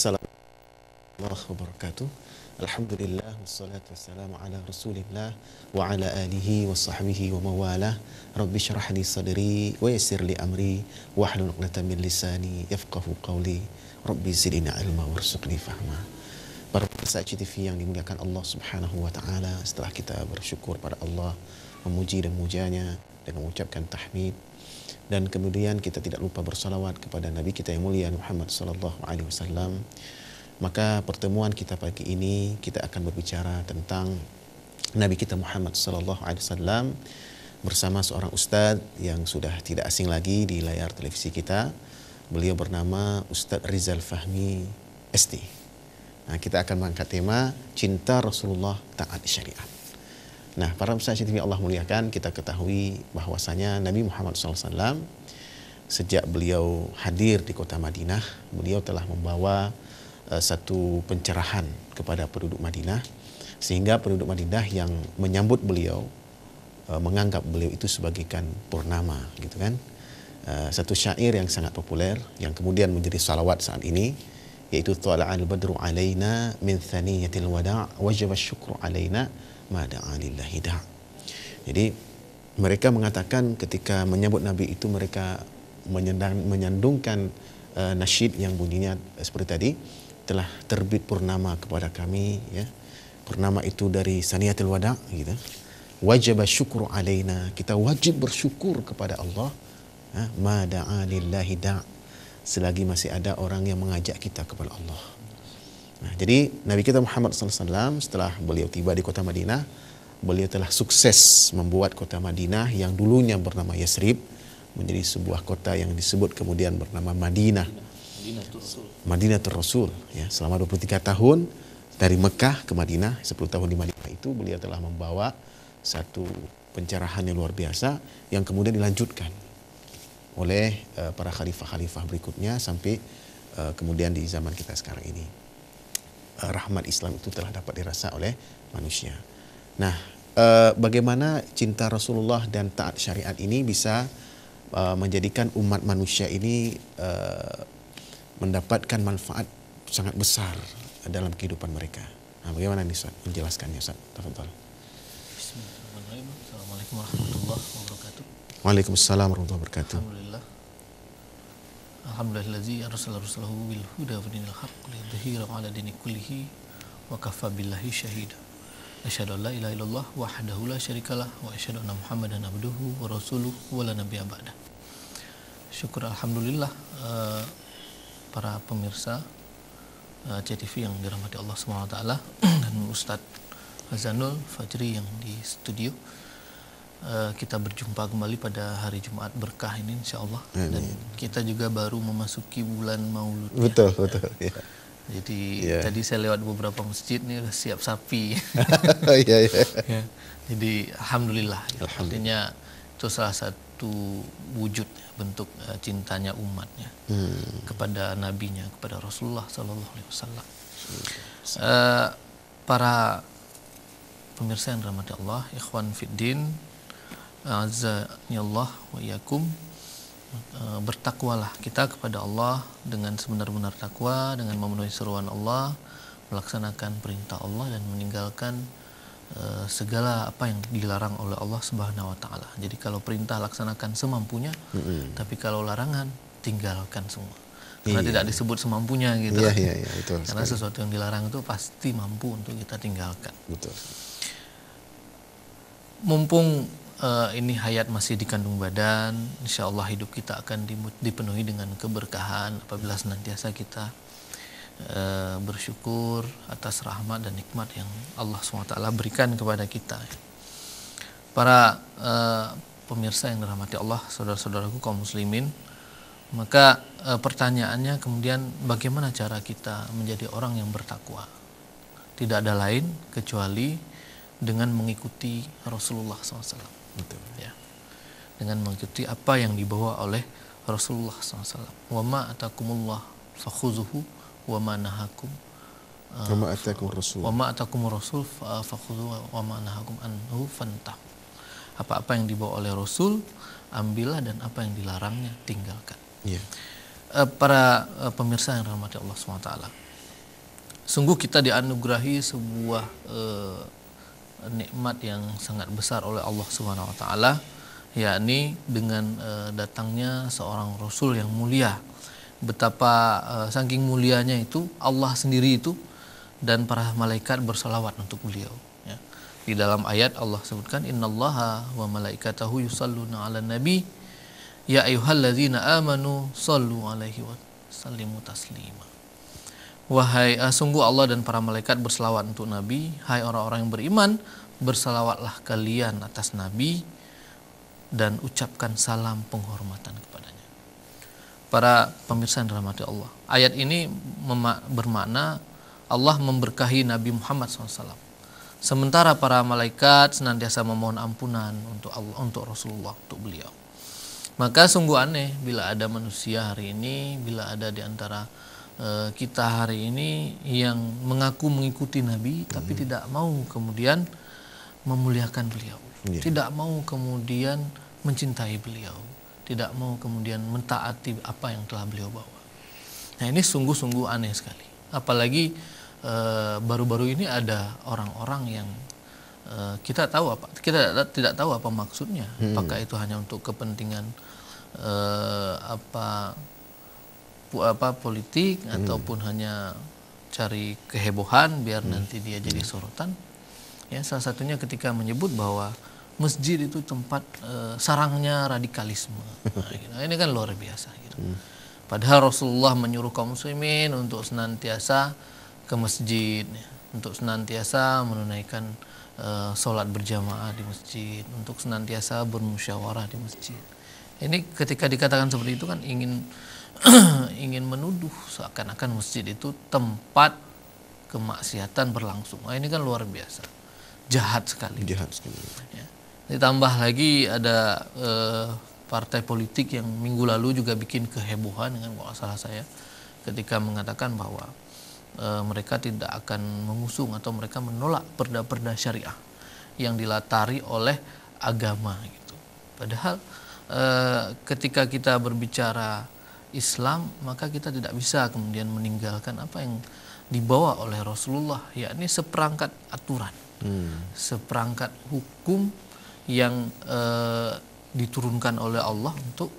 السلام الله وبركاته. الحمد لله والصلاة والسلام على رسول الله وعلى آله وصحبه وموالاه. رب اشرح لي صدري ويسر لي أمري واحلل عقدة من لساني يفقه قولي. ربي زدني علما وارزقني فهما. Para pemirsa TV yang dimuliakan Allah Subhanahu wa taala, setelah kita bersyukur pada Allah, memuji dan mujanya dengan mengucapkan tahmid dan kemudian kita tidak lupa bersalawat kepada Nabi kita yang mulia Muhammad sallallahu alaihi wasallam maka pertemuan kita pagi ini kita akan berbicara tentang Nabi kita Muhammad sallallahu alaihi wasallam bersama seorang ustaz yang sudah tidak asing lagi di layar televisi kita. Beliau bernama Ustaz Rizal Fahmi ST. Nah, kita akan mengangkat tema cinta Rasulullah taat syariat. Nah, para pemirsa TV Allah muliakan, kita ketahui bahwasanya Nabi Muhammad SAW sejak beliau hadir di kota Madinah, beliau telah membawa uh, satu pencerahan kepada penduduk Madinah sehingga penduduk Madinah yang menyambut beliau uh, menganggap beliau itu sebagai kan purnama gitu kan uh, satu syair yang sangat populer yang kemudian menjadi salawat saat ini yaitu tala'al badru alaina min thaniyatil wada' wajib syukru alaina ma da'a lillahi da' jadi mereka mengatakan ketika menyambut Nabi itu mereka menyandungkan uh, nasyid yang bunyinya seperti tadi telah terbit purnama kepada kami ya. Purnama itu dari saniatul wada gitu. Wajib syukur alaina. Kita wajib bersyukur kepada Allah ya, ma da'a lillahi da' selagi masih ada orang yang mengajak kita kepada Allah. Nah, jadi Nabi kita Muhammad SAW setelah beliau tiba di kota Madinah beliau telah sukses membuat kota Madinah yang dulunya bernama Yasrib menjadi sebuah kota yang disebut kemudian bernama Madinah. Madinatul Rasul ya selama 23 tahun dari Mekah ke Madinah 10 tahun di Madinah itu beliau telah membawa satu pencerahan yang luar biasa yang kemudian dilanjutkan oleh uh, para khalifah-khalifah berikutnya sampai uh, kemudian di zaman kita sekarang ini uh, rahmat Islam itu telah dapat dirasa oleh manusia. Nah, uh, bagaimana cinta Rasulullah dan taat syariat ini bisa uh, menjadikan umat manusia ini uh, mendapatkan manfaat sangat besar dalam kehidupan mereka. Nah, bagaimana nih Ustaz menjelaskannya Ustaz? Tafadhol. Bismillahirrahmanirrahim. Assalamualaikum warahmatullahi wabarakatuh. Waalaikumsalam warahmatullahi wabarakatuh. Alhamdulillah. Alhamdulillazi arsala rasulahu bil huda wa dinil haqq liyudhhira 'ala dini kullihi wa kafa billahi syahida. Asyhadu an la ilaha illallah wahdahu la syarikalah wa asyhadu anna Muhammadan abduhu wa rasuluhu wa la nabiyya ba'da. Syukur alhamdulillah uh, para pemirsa uh, CTV yang dirahmati Allah SWT dan Ustadz Hazanul Fajri yang di studio. Uh, kita berjumpa kembali pada hari Jumat berkah ini insya Allah dan kita juga baru memasuki bulan Maulud. Betul betul. Ya. Jadi yeah. tadi saya lewat beberapa masjid nih udah siap sapi. Iya iya. ya. Jadi alhamdulillah. alhamdulillah. Artinya itu salah satu wujud bentuk uh, cintanya umatnya hmm. kepada nabinya kepada Rasulullah Sallallahu Alaihi Wasallam. Uh, para pemirsa yang dirahmati Allah, ikhwan fiddin, azza Allah wa yakum uh, bertakwalah kita kepada Allah dengan sebenar-benar takwa dengan memenuhi seruan Allah, melaksanakan perintah Allah dan meninggalkan Eh, segala apa yang dilarang oleh Allah Subhanahu wa taala. Jadi kalau perintah laksanakan semampunya, mm-hmm. tapi kalau larangan tinggalkan semua. Karena iya. tidak disebut semampunya gitu. Iya, iya, iya, betul. Karena sekali. sesuatu yang dilarang itu pasti mampu untuk kita tinggalkan. Betul. Mumpung uh, ini hayat masih dikandung badan, insya Allah hidup kita akan dipenuhi dengan keberkahan apabila senantiasa kita Eh, bersyukur atas rahmat dan nikmat yang Allah SWT berikan kepada kita. Para uh, pemirsa yang dirahmati Allah, saudara-saudaraku kaum muslimin, maka uh, pertanyaannya kemudian bagaimana cara kita menjadi orang yang bertakwa? Tidak ada lain kecuali dengan mengikuti Rasulullah SAW. Betul. Ya. Dengan mengikuti apa yang dibawa oleh Rasulullah SAW. Wa ma atakumullah fakhuzuhu wa manahakum wa ma atakum rasul wa ma atakum rasul fa- fakhudhu wa ma nahakum anhu fantahu. Apa-apa yang dibawa oleh Rasul ambillah dan apa yang dilarangnya tinggalkan. Iya. Eh, para eh, pemirsa yang dirahmati Allah SWT sungguh kita dianugerahi sebuah nikmat yang sangat besar oleh Allah Subhanahu wa taala yakni dengan eh, datangnya seorang rasul yang mulia betapa eh, saking mulianya itu Allah sendiri itu dan para malaikat bersalawat untuk beliau ya. di dalam ayat Allah sebutkan innallaha wa malaikatahu yusalluna 'alan nabi Ya ayyuhalladzina amanu sallu alaihi wa sallimu taslima. Wahai uh, sungguh Allah dan para malaikat berselawat untuk Nabi, hai orang-orang yang beriman, berselawatlah kalian atas Nabi dan ucapkan salam penghormatan kepadanya. Para pemirsa yang dirahmati Allah, ayat ini bermakna Allah memberkahi Nabi Muhammad SAW. Sementara para malaikat senantiasa memohon ampunan untuk Allah, untuk Rasulullah, untuk beliau. Maka sungguh aneh bila ada manusia hari ini, bila ada di antara kita hari ini yang mengaku mengikuti Nabi tapi tidak mau kemudian memuliakan beliau. Iya. Tidak mau kemudian mencintai beliau, tidak mau kemudian mentaati apa yang telah beliau bawa. Nah, ini sungguh-sungguh aneh sekali. Apalagi eh, baru-baru ini ada orang-orang yang eh, kita tahu apa kita tidak tahu apa maksudnya. Apakah itu hanya untuk kepentingan eh, apa apa politik ataupun hanya cari kehebohan biar nanti dia jadi sorotan. Ya, salah satunya ketika menyebut bahwa masjid itu tempat eh, sarangnya radikalisme. Nah, gitu. Ini kan luar biasa gitu. Padahal Rasulullah menyuruh kaum muslimin untuk senantiasa ke masjid, ya, untuk senantiasa menunaikan eh, sholat berjamaah di masjid, untuk senantiasa bermusyawarah di masjid. Ini ketika dikatakan seperti itu kan ingin ingin menuduh seakan-akan masjid itu tempat kemaksiatan berlangsung. Nah, ini kan luar biasa, jahat sekali. Jahat sekali. Ya. Ditambah lagi ada eh, partai politik yang minggu lalu juga bikin kehebohan dengan kalau salah saya ketika mengatakan bahwa eh, mereka tidak akan mengusung atau mereka menolak perda-perda syariah yang dilatari oleh agama gitu. Padahal eh, ketika kita berbicara Islam maka kita tidak bisa kemudian meninggalkan apa yang dibawa oleh Rasulullah yakni seperangkat aturan Hmm. seperangkat hukum yang eh, diturunkan oleh Allah untuk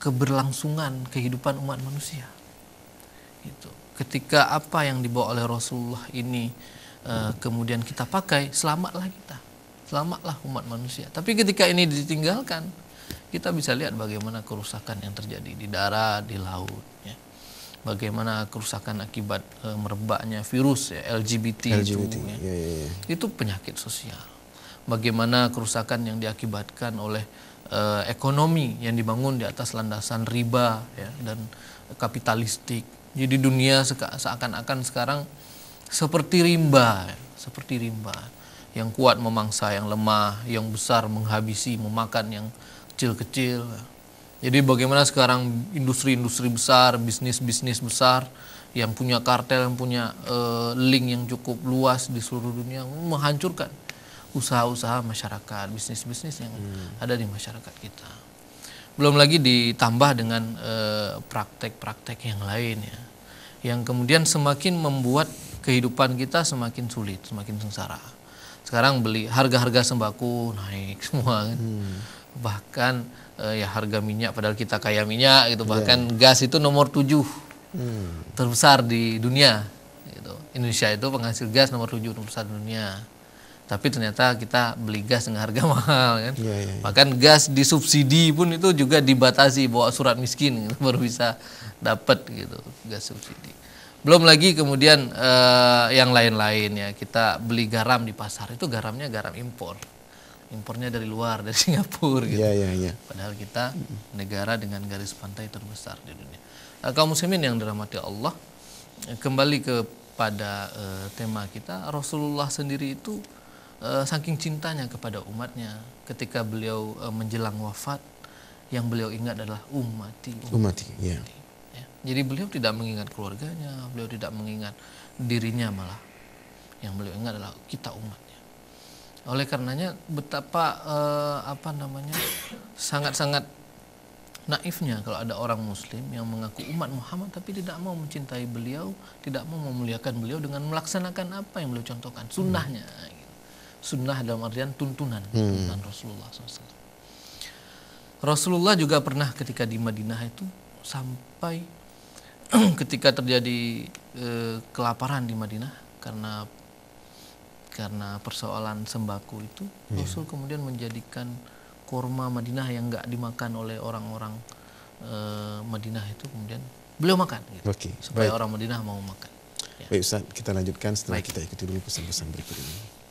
keberlangsungan kehidupan umat manusia. Gitu. Ketika apa yang dibawa oleh Rasulullah ini eh, kemudian kita pakai, selamatlah kita, selamatlah umat manusia. Tapi ketika ini ditinggalkan, kita bisa lihat bagaimana kerusakan yang terjadi di darat, di laut. Ya. Bagaimana kerusakan akibat eh, merebaknya virus ya, LGBT, LGBT. itu. ya Ya, ya, ya. itu penyakit sosial. Bagaimana kerusakan yang diakibatkan oleh eh, ekonomi yang dibangun di atas landasan riba ya, dan kapitalistik. Jadi dunia seakan-akan sekarang seperti rimba, ya, seperti rimba. Yang kuat memangsa yang lemah, yang besar menghabisi, memakan yang kecil-kecil. Jadi bagaimana sekarang industri-industri besar, bisnis-bisnis besar yang punya kartel, yang punya eh, link yang cukup luas di seluruh dunia menghancurkan usaha-usaha masyarakat, bisnis-bisnis yang ada di masyarakat kita. Belum lagi ditambah dengan eh, praktek-praktek yang lain ya, yang kemudian semakin membuat kehidupan kita semakin sulit, semakin sengsara. Sekarang beli harga-harga sembako naik semua kan. Bahkan eh, ya harga minyak padahal kita kaya minyak gitu. Bahkan gas itu nomor 7 Hmm. terbesar di dunia. Gitu. Indonesia itu penghasil gas nomor 7 terbesar di dunia. Tapi ternyata kita beli gas dengan harga mahal kan. Iya, iya, iya. Bahkan gas disubsidi pun itu juga dibatasi bawa surat miskin gitu, baru bisa dapat gitu gas subsidi. Belum lagi kemudian eh, yang lain-lain ya kita beli garam di pasar itu garamnya garam impor, impornya dari luar dari Singapura gitu. Ya, ya, ya. Padahal kita negara dengan garis pantai terbesar di dunia. Nah, kaum muslimin yang dirahmati Allah, kembali kepada eh, tema kita, Rasulullah sendiri itu eh, saking cintanya kepada umatnya ketika beliau eh, menjelang wafat, yang beliau ingat adalah ummati. Umati, ya. Ya. Jadi beliau tidak mengingat keluarganya, beliau tidak mengingat dirinya malah yang beliau ingat adalah kita umatnya oleh karenanya betapa eh, apa namanya sangat-sangat naifnya kalau ada orang muslim yang mengaku umat Muhammad tapi tidak mau mencintai beliau tidak mau memuliakan beliau dengan melaksanakan apa yang beliau contohkan sunnahnya. Gitu. sunnah dalam artian tuntunan tuntunan Rasulullah SAW Rasulullah juga pernah ketika di Madinah itu sampai ketika terjadi eh, kelaparan di Madinah karena karena persoalan sembako itu Rasul kemudian menjadikan kurma Madinah yang nggak dimakan oleh orang-orang eh, Madinah itu kemudian beliau makan gitu, Oke, supaya baik. orang Madinah mau makan. Ya. Baik Ustaz, kita lanjutkan setelah Baik. kita ikuti dulu pesan-pesan berikut ini.